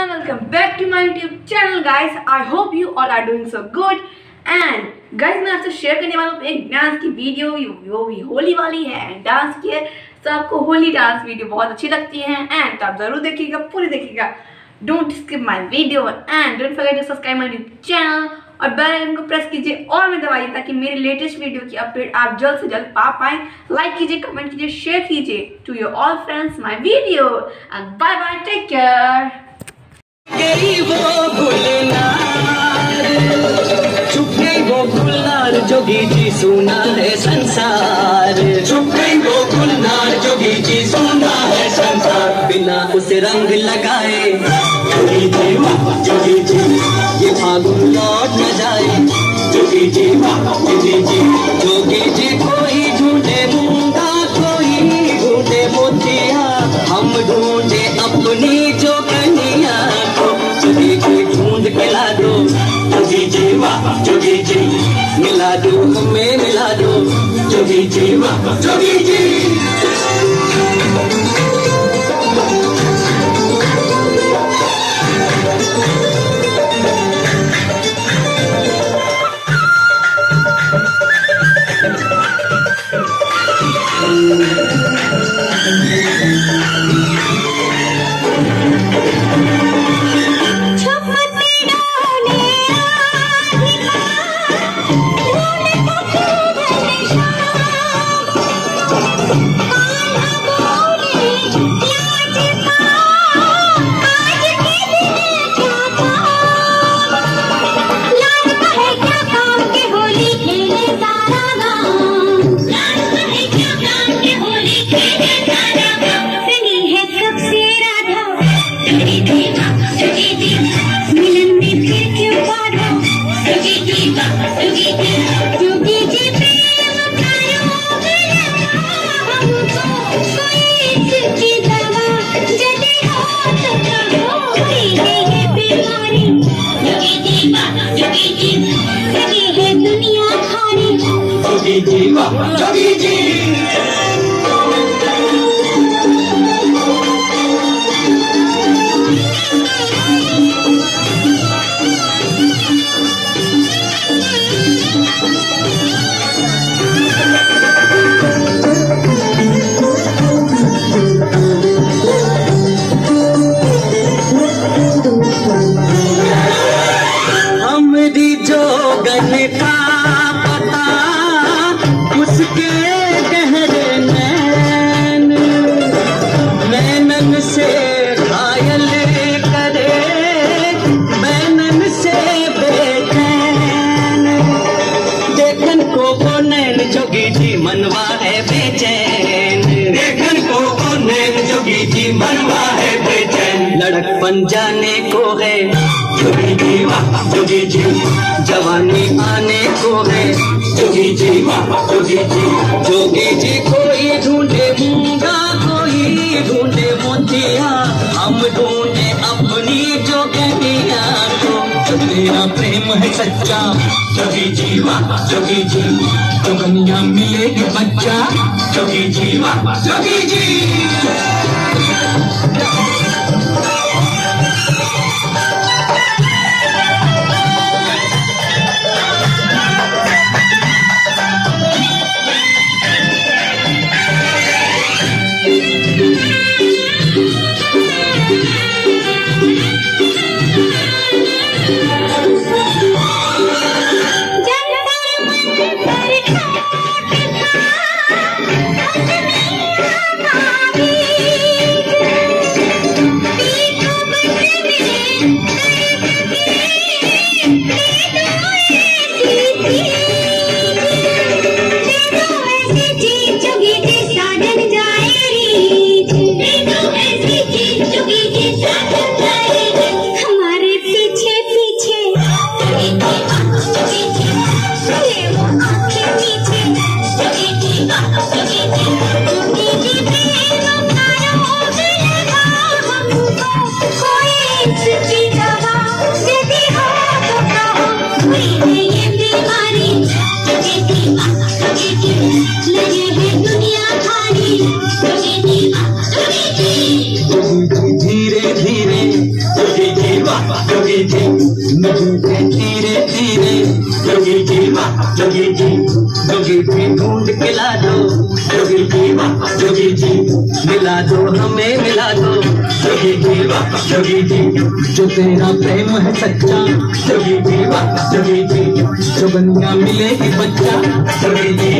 everyone, welcome back to my YouTube channel guys. I hope you all are doing so good. And guys मैं आपसे share करने वाला हूँ एक dance की वीडियो वो भी होली वाली है एंड डांस की है. तो आपको होली डांस वीडियो बहुत अच्छी लगती है. एंड तो आप ज़रूर देखिएगा पूरी देखिएगा. Don't skip my video and don't forget to subscribe my YouTube channel और बेल आइकन को प्रेस कीजिए और में दबाइए ताकि मेरे लेटेस्ट वीडियो की अपडेट आप जल्द से जल्द पा पाए. लाइक कीजिए कमेंट कीजिए शेयर कीजिए to your all friends my video and bye bye take care जोगी जी सुना है संसार। चुप गई वो गुलनार जोगी जी सुना है संसार। बिना उसे रंग लगाए। जोगी जी जोगी जी ये फागुन लौट न जाए। जोगी जी वाह जोगी जी जोगी जी कोई झूठे मूँगा कोई झूठे मोतिया। हम ढूंढे अपनी जोगी जी वाह जोगी जी हमरी जी मनवा है बेचैन। देखन को कोने नैन जोगी जी मनवा है बेचैन। लड़कपन जाने को है। जोगी जी वाह जोगी जी। जवानी आने को है। जोगी जी वाह जोगी जी। जोगी सच्चा जोगी जीवा जोगी जी। जोगनिया मिलेगी बच्चा जोगी जीवा जोगी जी। वाह जोगी धीरे धीरे जी जोगी जी ढूंढ के ला दो जोगी जी मिला दो हमें मिला दो जोगी जी जी जो तेरा प्रेम है सच्चा वाह जोगी जी बनिया मिलेगी बच्चा। जोगी जी